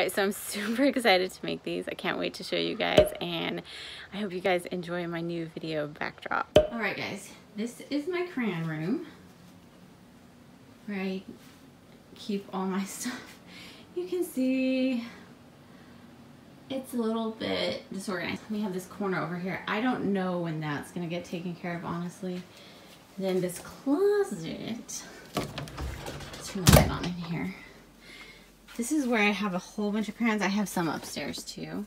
Right, so I'm super excited to make these. I can't wait to show you guys and I hope you guys enjoy my new video backdrop. All right guys, this is my crayon room where I keep all my stuff. You can see it's a little bit disorganized. We have this corner over here. I don't know when that's gonna get taken care of, honestly. then this closet, let's turn the light on in here. This is where I have a whole bunch of crayons. I have some upstairs too.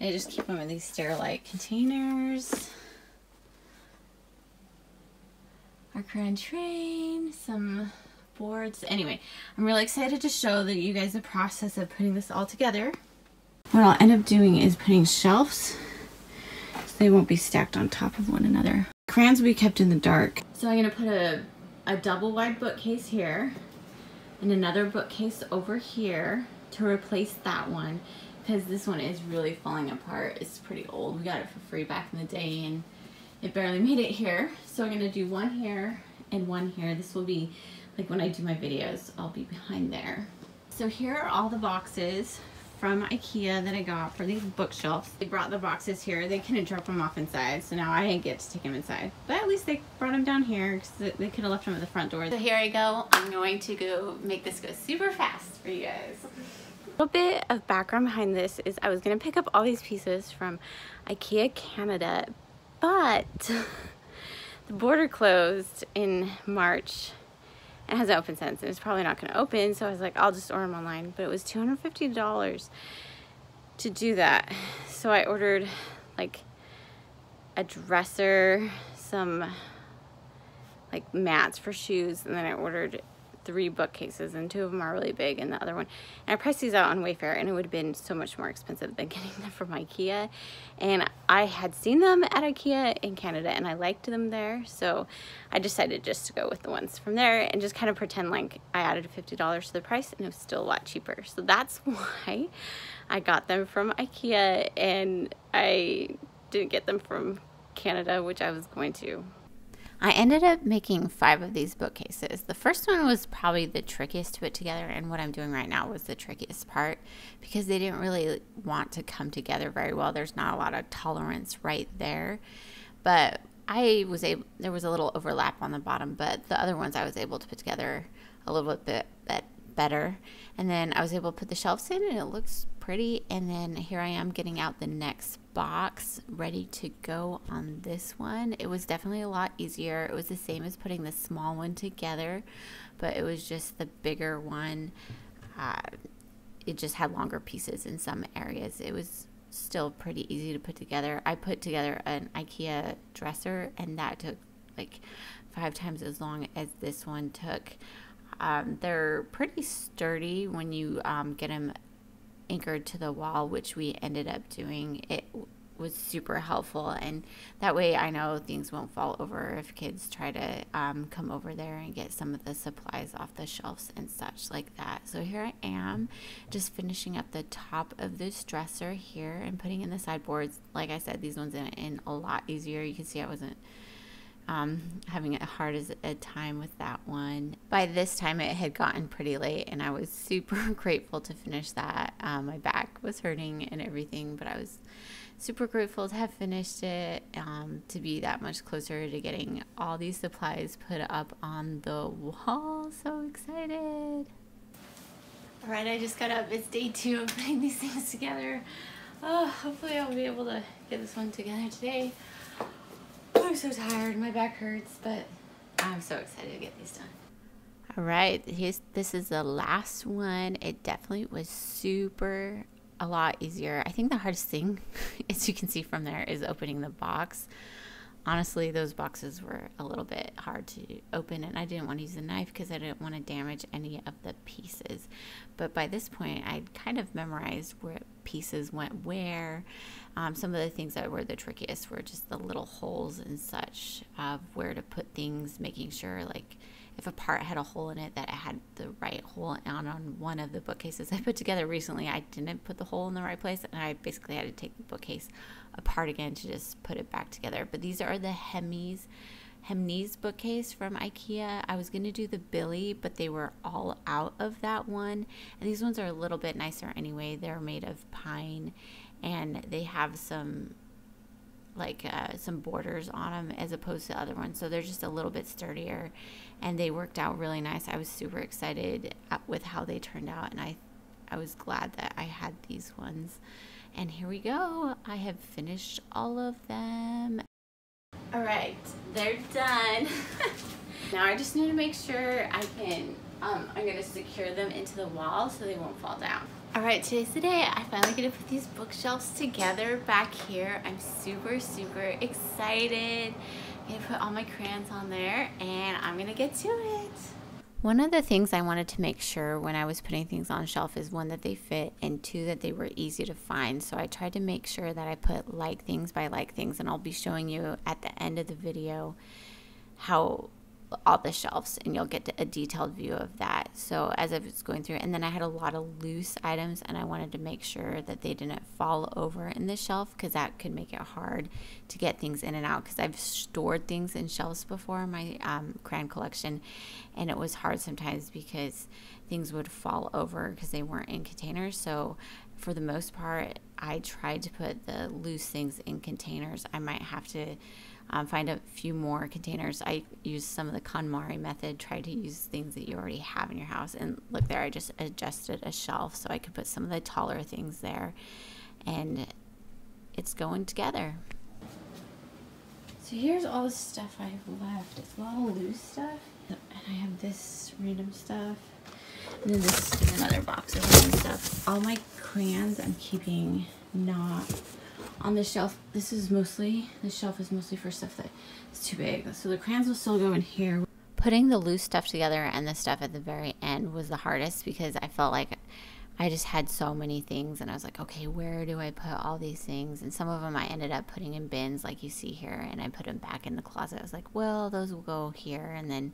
I just keep them in these Sterilite containers. Our crayon train, some boards. Anyway, I'm really excited to show that you guys the process of putting this all together. What I'll end up doing is putting shelves so they won't be stacked on top of one another. Crayons will be kept in the dark. So I'm gonna put a, a double wide bookcase here and another bookcase over here to replace that one because this one is really falling apart. It's pretty old. We got it for free back in the day and it barely made it here. So I'm gonna do one here and one here. This will be like when I do my videos, I'll be behind there. So here are all the boxes from Ikea that I got for these bookshelves. They brought the boxes here. They couldn't drop them off inside, so now I didn't get to take them inside. But at least they brought them down here because they could have left them at the front door. So here I go. I'm going to go make this go super fast for you guys. A little bit of background behind this is I was going to pick up all these pieces from Ikea Canada, but the border closed in March it hasn't opened since and it's probably not going to open so I was like I'll just order them online. But it was $250 to do that. So I ordered like a dresser some like mats for shoes and then I ordered three bookcases and two of them are really big and the other one and I priced these out on Wayfair and it would have been so much more expensive than getting them from Ikea. And I had seen them at Ikea in Canada and I liked them there so I decided just to go with the ones from there and just kind of pretend like I added $50 to the price and it was still a lot cheaper. So that's why I got them from Ikea and I didn't get them from Canada which I was going to I ended up making five of these bookcases. The first one was probably the trickiest to put together, and what I'm doing right now was the trickiest part because they didn't really want to come together very well. There's not a lot of tolerance right there, but I was able. There was a little overlap on the bottom, but the other ones I was able to put together a little bit, better. And then I was able to put the shelves in, and it looks pretty. And then here I am getting out the next box ready to go on this one. It was definitely a lot easier. It was the same as putting the small one together, but it was just the bigger one. Uh, it just had longer pieces in some areas. It was still pretty easy to put together. I put together an IKEA dresser, and that took like five times as long as this one took. Um, they're pretty sturdy when you um, get them anchored to the wall, which we ended up doing. It was super helpful, and that way I know things won't fall over if kids try to um, come over there and get some of the supplies off the shelves and such like that. So here I am, just finishing up the top of this dresser here and putting in the sideboards. Like I said, these ones in, in a lot easier. You can see I wasn't um, having a hard as a time with that one. By this time, it had gotten pretty late, and I was super grateful to finish that. Um, my back was hurting and everything, but I was super grateful to have finished it, um, to be that much closer to getting all these supplies put up on the wall. So excited! All right, I just got up. It's day two of putting these things together. Oh, hopefully I'll be able to get this one together today. So tired. My back hurts, but I'm so excited to get these done. All right, here's, this is the last one. It definitely was super a lot easier. I think the hardest thing, as you can see from there, is opening the box. Honestly, those boxes were a little bit hard to open, and I didn't want to use a knife because I didn't want to damage any of the pieces. But by this point, I'd kind of memorized where pieces went where. Um, some of the things that were the trickiest were just the little holes and such of where to put things, making sure like if a part had a hole in it that it had the right hole on on one of the bookcases I put together recently. I didn't put the hole in the right place, and I basically had to take the bookcase apart again to just put it back together. But these are the Hemis Hemnes bookcase from Ikea. I was going to do the Billy, but they were all out of that one. And these ones are a little bit nicer anyway. They're made of pine and they have some like uh, some borders on them as opposed to other ones. So they're just a little bit sturdier and they worked out really nice. I was super excited with how they turned out and I I was glad that I had these ones. And here we go. I have finished all of them. All right, they're done. now I just need to make sure I can, um, I'm gonna secure them into the wall so they won't fall down. All right, today's the day. I finally get to put these bookshelves together back here. I'm super, super excited. I'm gonna put all my crayons on there and I'm gonna get to it. One of the things I wanted to make sure when I was putting things on shelf is one that they fit and two that they were easy to find. So I tried to make sure that I put like things by like things and I'll be showing you at the end of the video how all the shelves and you'll get a detailed view of that. So as I was going through, and then I had a lot of loose items and I wanted to make sure that they didn't fall over in the shelf because that could make it hard to get things in and out because I've stored things in shelves before in my um, crayon collection and it was hard sometimes because things would fall over because they weren't in containers. So for the most part, I tried to put the loose things in containers. I might have to um, find a few more containers. I use some of the KonMari method, try to use things that you already have in your house. And look there, I just adjusted a shelf so I could put some of the taller things there. And it's going together. So here's all the stuff I have left. It's a lot of loose stuff. And I have this random stuff. And then this is another box of random stuff. All my crayons I'm keeping not on the shelf, this is mostly, the shelf is mostly for stuff that is too big. So the crayons will still go in here. Putting the loose stuff together and the stuff at the very end was the hardest because I felt like I just had so many things and I was like, okay, where do I put all these things? And some of them I ended up putting in bins like you see here and I put them back in the closet. I was like, well, those will go here. And then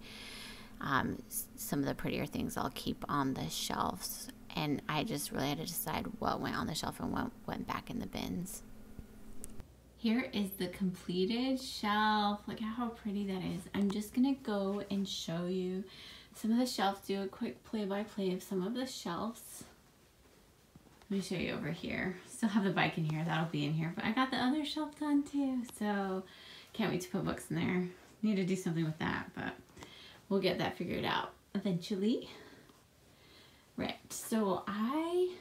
um, some of the prettier things I'll keep on the shelves. And I just really had to decide what went on the shelf and what went back in the bins. Here is the completed shelf. Look at how pretty that is. I'm just gonna go and show you some of the shelves, do a quick play-by-play -play of some of the shelves. Let me show you over here. Still have the bike in here, that'll be in here, but I got the other shelf done too, so can't wait to put books in there. Need to do something with that, but we'll get that figured out eventually. Right, so I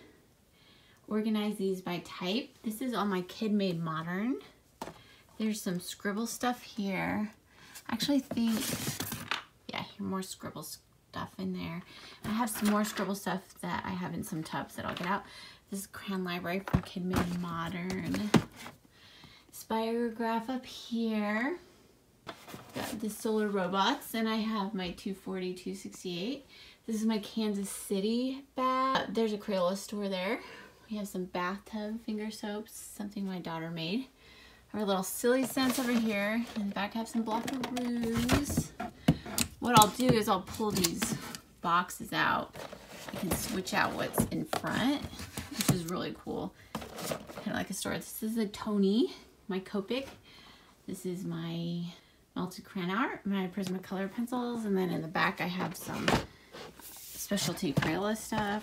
organize these by type. This is all my Kid Made Modern. There's some scribble stuff here. I actually think, yeah, more scribble stuff in there. I have some more scribble stuff that I have in some tubs that I'll get out. This is Crayon Library from Kid Made Modern. Spirograph up here. Got the Solar Robots, and I have my 240, 268. This is my Kansas City bag. There's a Crayola store there. We have some bathtub finger soaps, something my daughter made. Our little silly scents over here. In the back I have some Blockaroos. What I'll do is I'll pull these boxes out. I can switch out what's in front, which is really cool. Kind of like a store. This is a Tony, my Copic. This is my melted crayon art, my Prismacolor pencils, and then in the back I have some specialty Crayola stuff.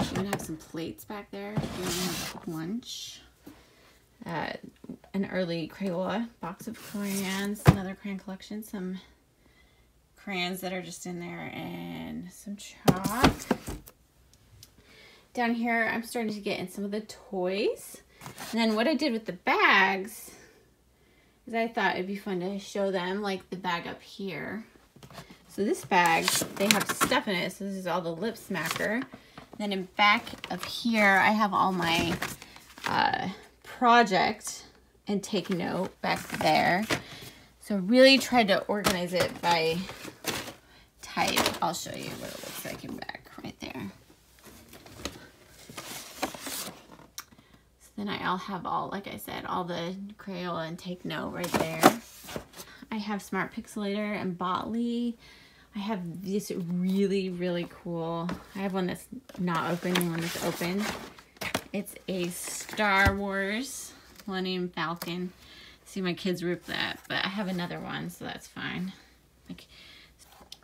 I'm gonna have some plates back there. We're gonna have lunch. Uh, an early Crayola box of crayons, another crayon collection, some crayons that are just in there, and some chalk. Down here, I'm starting to get in some of the toys. And then what I did with the bags is I thought it'd be fun to show them, like the bag up here. So this bag, they have stuff in it. So this is all the lip smacker. Then in back of here, I have all my uh, project and take note back there. So really tried to organize it by type. I'll show you what it looks like in back right there. So then I'll have all, like I said, all the Crayola and take note right there. I have Smart Pixelator and Botley. I have this really, really cool, I have one that's not open and one that's open. It's a Star Wars Millennium Falcon See, my kids ripped that, but I have another one, so that's fine. Like,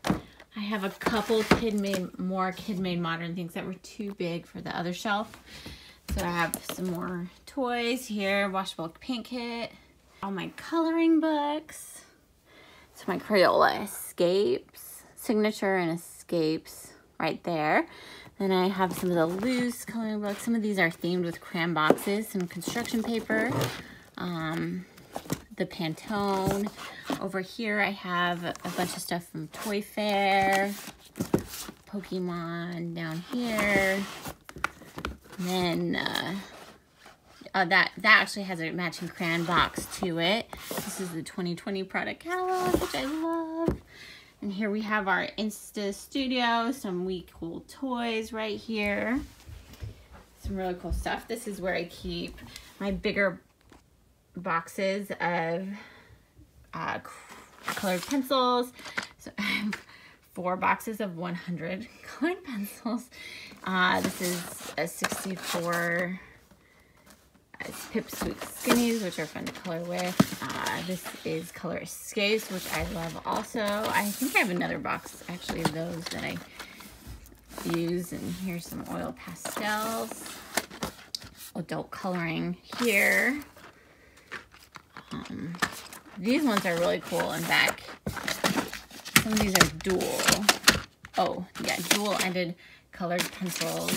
I have a couple kid-made, more kid-made modern things that were too big for the other shelf. So I have some more toys here, washable paint kit, all my coloring books. So my Crayola escapes, signature and escapes right there. Then I have some of the loose coloring books. Some of these are themed with crayon boxes, some construction paper, um, the Pantone. Over here I have a bunch of stuff from Toy Fair, Pokemon down here. And then uh, uh, that, that actually has a matching crayon box to it. This is the 2020 product catalog, which I love. And here we have our Insta Studio, some wee cool toys right here. Some really cool stuff. This is where I keep my bigger boxes of uh, colored pencils. So I have four boxes of 100 colored pencils. Uh, this is a 64 it's Pip-Squeaks Skinnies, which are fun to color with. Uh, this is Color Escapes, which I love also. I think I have another box, actually, of those that I use. And here's some oil pastels. Adult coloring here. Um, these ones are really cool and back. Some of these are dual. Oh, yeah, dual-ended colored pencils.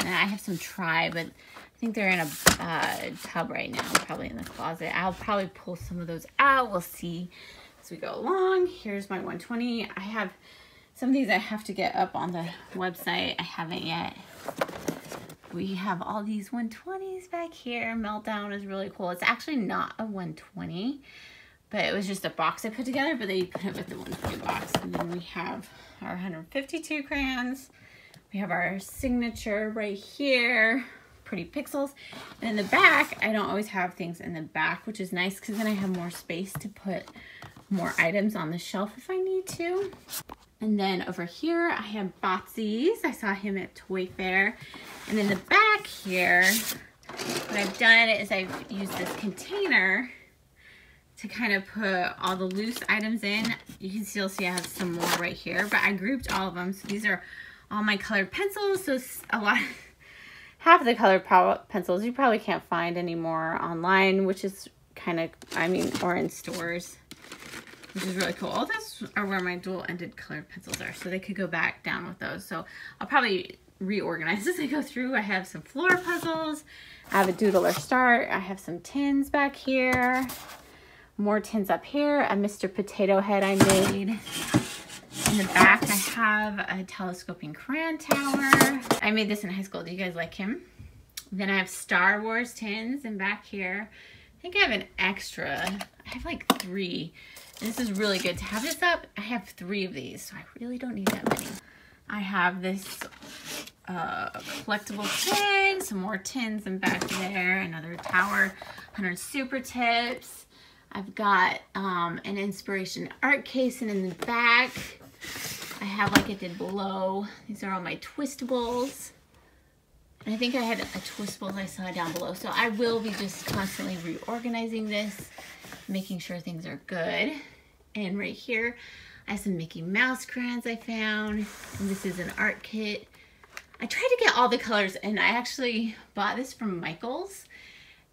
And I have some try, but think they're in a uh, tub right now, probably in the closet. I'll probably pull some of those out. We'll see as we go along. Here's my 120. I have some of these I have to get up on the website. I haven't yet. We have all these 120s back here. Meltdown is really cool. It's actually not a 120, but it was just a box I put together, but they put it with the 120 box. And then we have our 152 crayons. We have our signature right here pretty pixels. And in the back, I don't always have things in the back, which is nice because then I have more space to put more items on the shelf if I need to. And then over here, I have Botsy's. I saw him at Toy Fair. And in the back here, what I've done is I've used this container to kind of put all the loose items in. You can still see I have some more right here, but I grouped all of them. So these are all my colored pencils. So a lot, half of the colored pencils you probably can't find anymore online, which is kind of, I mean, or in stores, which is really cool. All those are where my dual-ended colored pencils are, so they could go back down with those. So I'll probably reorganize as I go through. I have some floor puzzles. I have a doodler start. I have some tins back here. More tins up here. A Mr. Potato Head I made. In the back, I have a telescoping crayon tower. I made this in high school. Do you guys like him? Then I have Star Wars tins in back here. I think I have an extra. I have like three. And this is really good to have this up. I have three of these, so I really don't need that many. I have this uh, collectible tin, some more tins in back there, another tower, 100 super tips. I've got um, an inspiration art case and in the back, I have like I did below. These are all my twistables. And I think I had a twistable I saw down below. So I will be just constantly reorganizing this, making sure things are good. And right here, I have some Mickey Mouse crayons I found. And this is an art kit. I tried to get all the colors and I actually bought this from Michael's.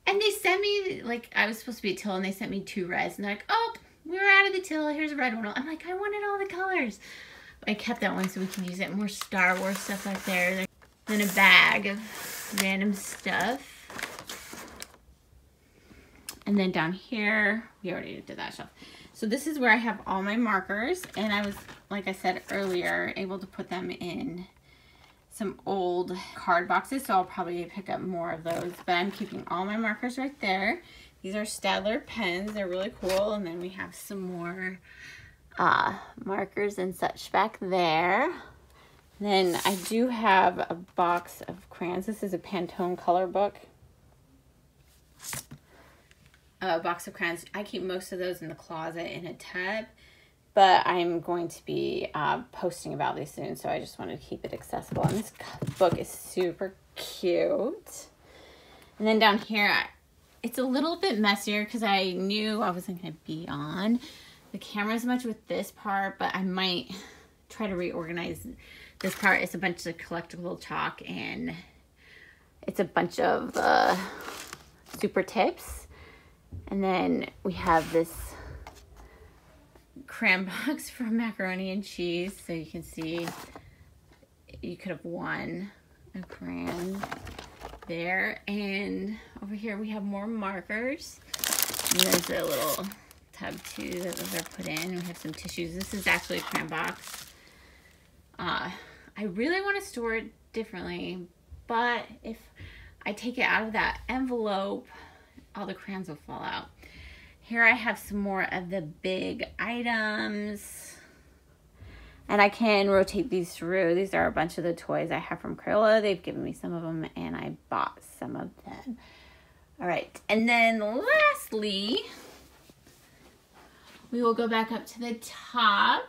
And they sent me, like, I was supposed to be a till and they sent me two reds. And they're like, oh, we're out of the till. Here's a red one. I'm like, I wanted all the colors. I kept that one so we can use it. More Star Wars stuff right there. Then a bag of random stuff. And then down here, we already did that shelf. So this is where I have all my markers. And I was, like I said earlier, able to put them in some old card boxes. So I'll probably pick up more of those. But I'm keeping all my markers right there. These are Staedtler pens. They're really cool. And then we have some more uh, markers and such back there. Then I do have a box of crayons. This is a Pantone color book. A box of crayons. I keep most of those in the closet in a tub. But I'm going to be uh, posting about these soon, so I just wanted to keep it accessible. And this book is super cute. And then down here, it's a little bit messier because I knew I wasn't going to be on the camera as much with this part, but I might try to reorganize this part. It's a bunch of collectible chalk and it's a bunch of uh, super tips. And then we have this cram box for macaroni and cheese. So you can see you could have won a crayon there. And over here we have more markers. And there's a little tub too that those are put in. We have some tissues. This is actually a crayon box. Uh, I really want to store it differently, but if I take it out of that envelope, all the crayons will fall out. Here I have some more of the big items. And I can rotate these through. These are a bunch of the toys I have from Crayola. They've given me some of them and I bought some of them. All right, and then lastly, we will go back up to the top.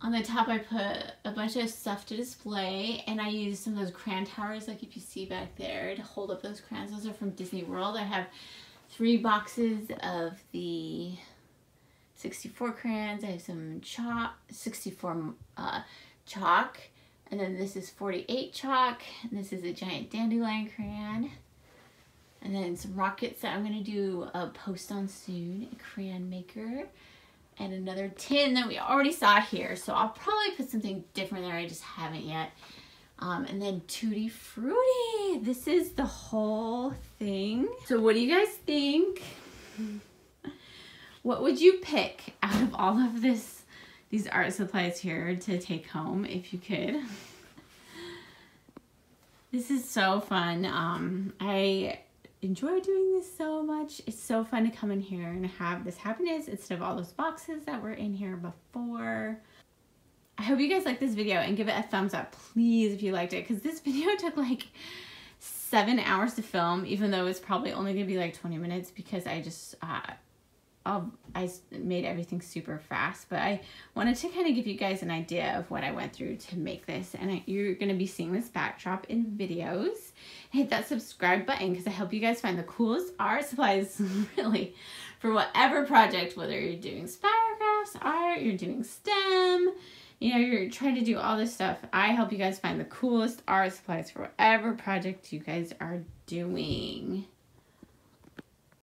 On the top I put a bunch of stuff to display and I use some of those crayon towers like if you see back there to hold up those crayons. Those are from Disney World. I have three boxes of the 64 crayons. I have some chalk, 64 uh, chalk, and then this is 48 chalk, and this is a giant dandelion crayon. And then some rockets that I'm to do a post on soon, a crayon maker, and another tin that we already saw here. So I'll probably put something different there, I just haven't yet. Um, and then Tutti Frutti. This is the whole thing. So what do you guys think? What would you pick out of all of this, these art supplies here to take home if you could? This is so fun. Um, I enjoy doing this so much. It's so fun to come in here and have this happiness instead of all those boxes that were in here before. I hope you guys like this video and give it a thumbs up, please, if you liked it. Because this video took like seven hours to film, even though it's probably only to be like 20 minutes because I just, uh, I'll, I made everything super fast. But I wanted to kind of give you guys an idea of what I went through to make this. And I, you're going to be seeing this backdrop in videos. Hit that subscribe button because I help you guys find the coolest art supplies, really, for whatever project, whether you're doing spirographics, art, you're doing STEM, you know, you're trying to do all this stuff. I help you guys find the coolest art supplies for whatever project you guys are doing.